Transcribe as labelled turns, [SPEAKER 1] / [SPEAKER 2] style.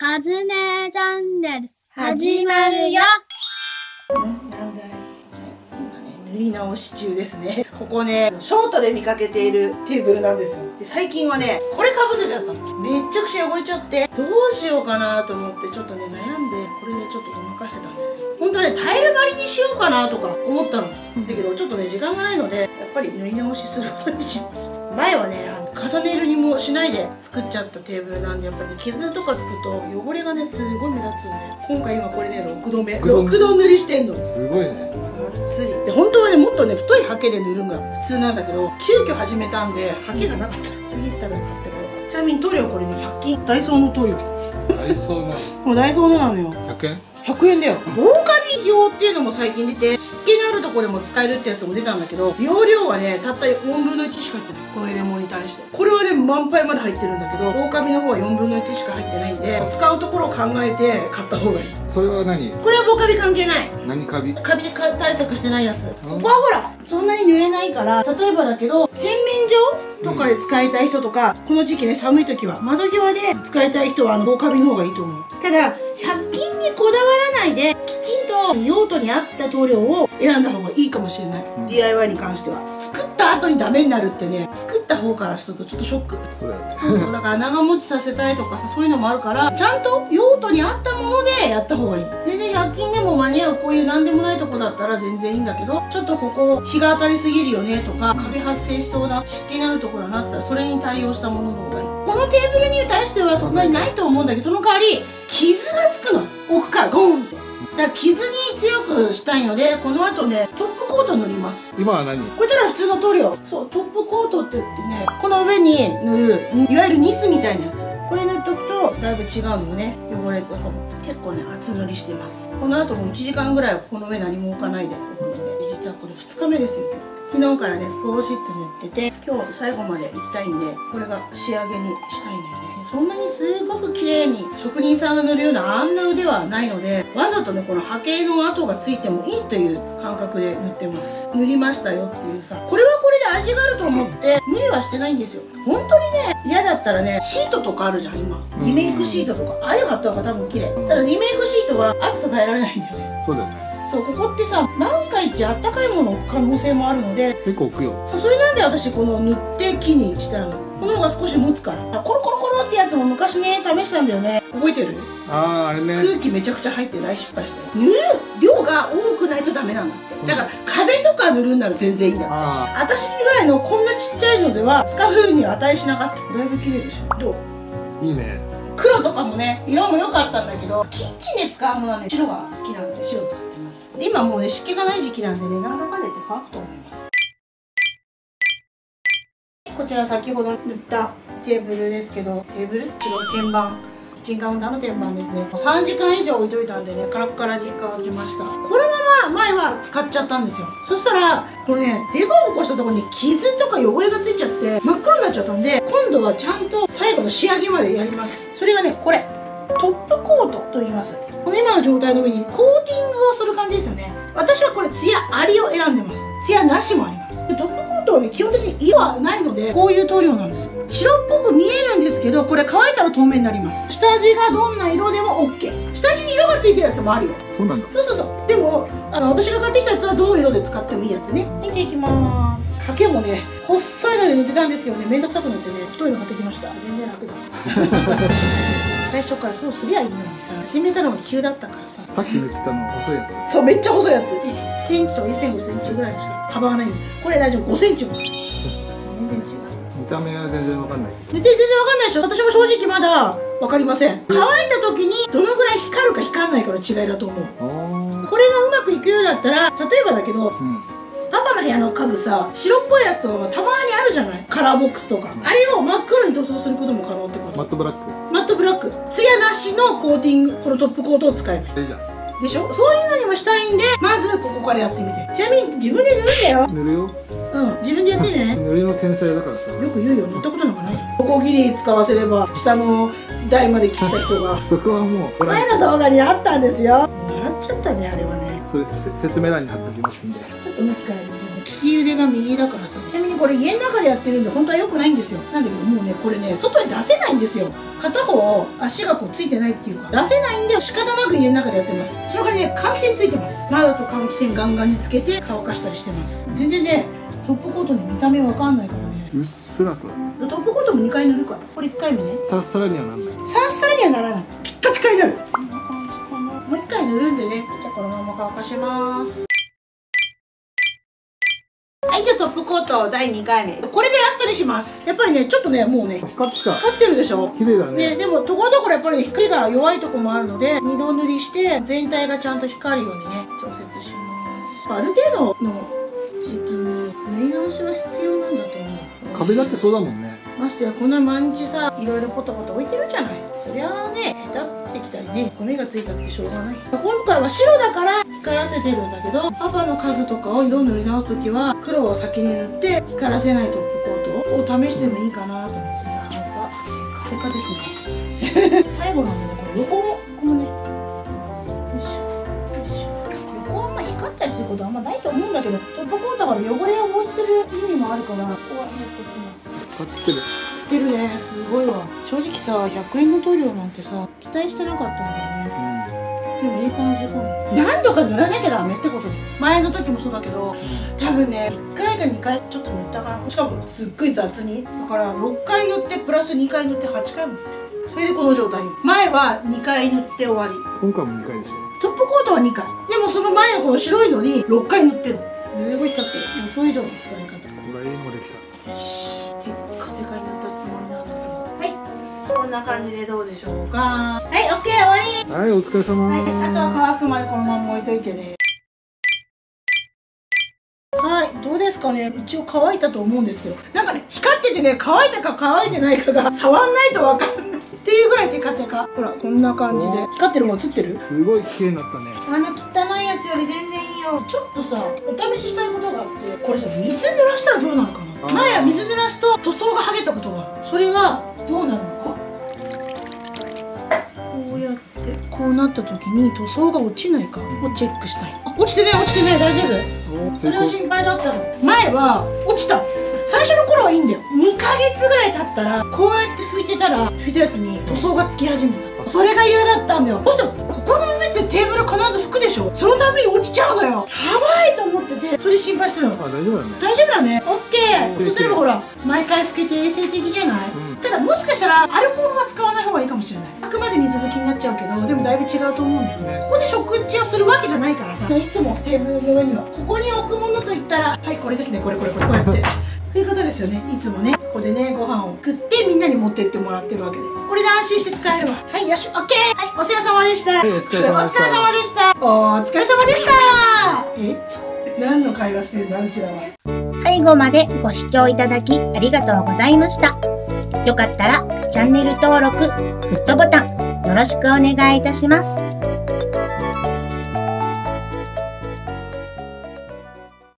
[SPEAKER 1] カズネチャンネル始まるよ。
[SPEAKER 2] なんだい今ね塗り直し中ですね。ここねショートで見かけているテーブルなんですよ。で最近はねこれかぶせちゃったの。めっちゃくちゃ汚れちゃってどうしようかなと思ってちょっとね悩んでこれでちょっとごまかしてたんですよ。本当はねタイル張りにしようかなとか思ったの。だけどちょっとね時間がないのでやっぱり塗り直しすることにしました。前はねあの重ね塗りもしないで作っちゃったテーブルなんでやっぱり、ね、傷とかつくと汚れがねすごい目立つんで今回今これね6度目。6度塗りしてんの。
[SPEAKER 3] すごいね。
[SPEAKER 2] がっつり。で本当はねもっとね太いハケで塗るのが普通なんだけど急遽始めたんでハケがなかった。次行ったら買ってこよう。ちなみに塗料これね100均。ダイソーの塗料。
[SPEAKER 3] ダイソーの。
[SPEAKER 2] もうダイソーのなのよ。
[SPEAKER 3] 100円
[SPEAKER 2] ？100円だよ。防カビ用っていうのも最近出て湿気のあるところでも使えるってやつも出たんだけど容量はねたった4分の1しか入ってないこのエレモンに対して。これはね満杯まで入ってるんだけど防カビの方は4分の1しか入ってないんで使うところを考えて買った方がいい。
[SPEAKER 3] それは何？
[SPEAKER 2] これは防カビ関係ない。
[SPEAKER 3] 何カビ？
[SPEAKER 2] カビ対策してないやつ。ここはほらそんなに濡れないから例えばだけど洗面所とかで使いたい人とか、この時期ね寒い時は窓際で使いたい人はあの防カビの方がいいと思う。ただ100均にこだわらないで用途に合った塗料を選んだ方がいいかもしれない、
[SPEAKER 3] うん。
[SPEAKER 2] DIY に関しては。作った後にダメになるってね作った方からするとちょっとショック。
[SPEAKER 3] そうだよね。
[SPEAKER 2] そうそうだから長持ちさせたいとかさそういうのもあるからちゃんと用途に合ったものでやった方がいい。全然100均でも間に合うこういう何でもないとこだったら全然いいんだけどちょっとここ日が当たりすぎるよねとかカビ発生しそうな湿気のあるところになってたらそれに対応したものの方がいい。このテーブルに対してはそんなにないと思うんだけどその代わり傷がつくの。奥からゴーンってだから傷に強くしたいのでこの後ねトップコート塗ります。
[SPEAKER 3] 今は何？
[SPEAKER 2] これたら普通の塗料。そうトップコートって言ってねこの上に塗るいわゆるニスみたいなやつ。これ塗っとくとだいぶ違うのよね。汚れとかも。結構ね厚塗りしてます。この後も1時間ぐらいはこの上何も置かないで。置くので実はこれ2日目ですよ。昨日からね少しずつ塗ってて今日最後まで行きたいんでこれが仕上げにしたいのよねそんなにすごく綺麗に職人さんが塗るようなあんな腕はないのでわざとねこの波形の跡がついてもいいという感覚で塗ってます。塗りましたよっていうさこれはこれで味があると思って無理はしてないんですよ。本当にね嫌だったらねシートとかあるじゃん今。リメイクシートとか。ああいうの貼った方が多分綺麗。ただリメイクシートは暑さ耐えられないんだよ。ね
[SPEAKER 3] そうだよね。
[SPEAKER 2] そうここってさ万が一あったかいもの可能性もあるので
[SPEAKER 3] 結構置くよ。
[SPEAKER 2] そうそれなんで私この塗って木にしてあるの。この方が少し持つから。コロコロってやつも昔ね試したんだよね。覚えてる？
[SPEAKER 3] あああれね。
[SPEAKER 2] 空気めちゃくちゃ入って大失敗して塗る量が多くないとダメなんだって。だから壁とか塗るんなら全然いいんだって。
[SPEAKER 3] あ
[SPEAKER 2] 私ぐらいのこんなちっちゃいのでは使うには値しなかった。だいぶ綺麗でしょ。どう？
[SPEAKER 3] あいいね。
[SPEAKER 2] 黒とかもね色も良かったんだけどキッチンで使うものはね白が好きなので白使ってます。で今もうね湿気がない時期なんでねなんだかんだ言って乾くと思いますこちら先ほど塗ったテーブルですけどテーブル違う天板キッチンカウンターの天板ですね。3時間以上置いといたんでねカラッカラに乾きました。このまま前は使っちゃったんですよ。そしたらこれねデコボコしたところに傷とか汚れがついちゃって真っ黒になっちゃったんで今度はちゃんと最後の仕上げまでやります。それがねこれ。トップコートと言います。この今の状態の上にコーティングをする感じですよね。私はこれツヤありを選んでます。ツヤなしもあります。トップコートはね基本的に色はないのでこういう塗料なんですよ。白っぽく見えるんですけどこれ乾いたら透明になります。下地がどんな色でも OK 下地に色がついてるやつもあるよ。
[SPEAKER 3] そうなんだ。
[SPEAKER 2] そうそうそう。でもあの私が買ってきたやつはどの色で使ってもいいやつね。はいじゃあいきます。ハケもね細いので塗ってたんですけどねめんどくさくなってね太いの買ってきました。全然楽だった。最初からそうすりゃいいのにさ始めたのが急だったからさ。
[SPEAKER 3] さっき塗ってたの細いやつ。
[SPEAKER 2] そうめっちゃ細いやつ。1センチとか1 5センチぐらいしか幅がないんでこれ大丈夫。5センチも
[SPEAKER 3] 見た目は全然わかんない。
[SPEAKER 2] 全然わかんないでしょ。私も正直まだわかりません。乾いた時にどのぐらい光るか光らないかの違いだと思う。
[SPEAKER 3] あ
[SPEAKER 2] これがうまくいくようだったら例えばだけど
[SPEAKER 3] あうん。
[SPEAKER 2] パパの部屋の家具さ白っぽいやつとかたまにあるじゃない？カラーボックスとか、あれを真っ黒に塗装することも可能ってこと。
[SPEAKER 3] マットブラック。
[SPEAKER 2] マットブラック。ツヤなしのコーティングこのトップコートを使えば
[SPEAKER 3] ええじゃん。
[SPEAKER 2] でしょ？そういうのにもしたいんでまずここからやってみて。ちなみに自分で塗るんだよ。
[SPEAKER 3] 塗るよ。
[SPEAKER 2] うん自分でやってね。
[SPEAKER 3] 塗りの天才だからさ。
[SPEAKER 2] よく言うよ。塗ったことなんかない？ここ切り使わせれば下の台まで切った人が。
[SPEAKER 3] そこはもう
[SPEAKER 2] 前の動画にあったんですよ。笑っちゃったねあれはね。
[SPEAKER 3] それせ説明欄に貼っときますんで。
[SPEAKER 2] ちょっと向きからね利き腕が右だからさ。ちなみにこれ家の中でやってるんで本当は良くないんですよ。なんだけどもうねこれね外に出せないんですよ片方足がこうついてないっていうか出せないんで仕方なく家の中でやってます。その代わりね換気扇ついてます。窓と換気扇ガンガンにつけて乾かしたりしてます。全然ねトップコートに見た目わかんないからね。
[SPEAKER 3] うっすらと。
[SPEAKER 2] トップコートも2回塗るから。これ1回目ね。
[SPEAKER 3] サラッサラにはなんない。
[SPEAKER 2] サラッサラにはならない。ピッカピカになる。こんな感じかな。もう1回塗るんでね。じゃあこのまま乾かしますはいじゃあトップコート第2回目。これでラストにします。やっぱりねちょっとねもうね
[SPEAKER 3] 光ってきた。
[SPEAKER 2] 光ってるでしょ？
[SPEAKER 3] 綺麗だね。
[SPEAKER 2] ね、でもところどころやっぱり光が弱いとこもあるので二度塗りして全体がちゃんと光るようにね調節します。ある程度の時期に塗り直しは必要なんだと思う。
[SPEAKER 3] 壁だってそうだもんね。
[SPEAKER 2] ましてやこんな毎日さいろいろポタポタ置いてるじゃない。そりゃあね下手ね骨がついたってしょうがない。今回は白だから光らせてるんだけどパパの家具とかを色塗り直す時は黒を先に塗って光らせないトップコートを試してもいいかなと思ってやばカテカですね。最後なんでねこれ横もこのね。横はあんま光ったりすることあんまないと思うんだけどトップコートから汚れを防止する意味もあるからここはやっときます
[SPEAKER 3] 光ってる
[SPEAKER 2] ってるね。すごいわ。正直さ100円の塗料なんてさ期待してなかったんだよね。でもいい感じかも。何度か塗らなきゃダメってことで前の時もそうだけど多分ね1回か2回ちょっと塗ったかな。しかもすっごい雑に。だから6回塗ってプラス2回塗って8回も。塗ってるそれでこの状態。前は2回塗って終わり。
[SPEAKER 3] 今回も2回でしょ
[SPEAKER 2] トップコートは2回。でもその前はこの白いのに6回塗ってる。すごい光ってる予想以上の光り方。
[SPEAKER 3] これいいのできた。
[SPEAKER 2] よしんな感じでどうでしょうかはいオッケー終わり
[SPEAKER 3] はいお疲れ様
[SPEAKER 2] はい、あとは乾くまでこのまま置いといてね。はい、どうですかね一応乾いたと思うんですけど。なんかね、光っててね、乾いたか乾いてないかが 触んないとわかんない。っていうぐらいテカテカ。ほら、こんな感じで。光ってるもん映ってる？
[SPEAKER 3] すごい綺麗になったね
[SPEAKER 2] あの汚いやつより全然いいよ。ちょっとさ、お試ししたいことがあって、これさ、水濡らしたらどうなるかな前は水濡らすと塗装が剥げたことがある。それがどうなるの？こうなった時に塗装が落ちないかをチェックしたい。あ落ちてない落ちてない大丈夫？
[SPEAKER 3] お
[SPEAKER 2] それは心配だったの。前は落ちた。最初の頃はいいんだよ。2ヶ月ぐらい経ったらこうやって拭いてたら拭いたやつに塗装がつき始めた。それが嫌だったんだよ。どうしてもここの上ってテーブル必ず拭くでしょ。そのために落ちちゃうのよ。やばそれ心配してるの。
[SPEAKER 3] あ大丈夫だね
[SPEAKER 2] 大丈夫だね。オッケー。
[SPEAKER 3] うん。
[SPEAKER 2] そうすればほら毎回拭けて衛生的じゃない、
[SPEAKER 3] うん。
[SPEAKER 2] ただもしかしたらアルコールは使わない方がいいかもしれない。あくまで水拭きになっちゃうけどでもだいぶ違うと思うんだよね。ここで食事をするわけじゃないからさいつもテーブルの上には。ここに置くものといったらはいこれですね。これこれこれこうやって。ということですよね。いつもね。ここでねご飯を食ってみんなに持ってってもらってるわけで。これで安心して使えるわ。はいよし。オッケー。はいお世話様でした、
[SPEAKER 3] はいお疲れ様でした。
[SPEAKER 2] お疲れ様でした。お疲れ様でした。え？何の会話してるのうちらは
[SPEAKER 1] 最後までご視聴いただきありがとうございました。よかったらチャンネル登録、グッドボタンよろしくお願いいたします。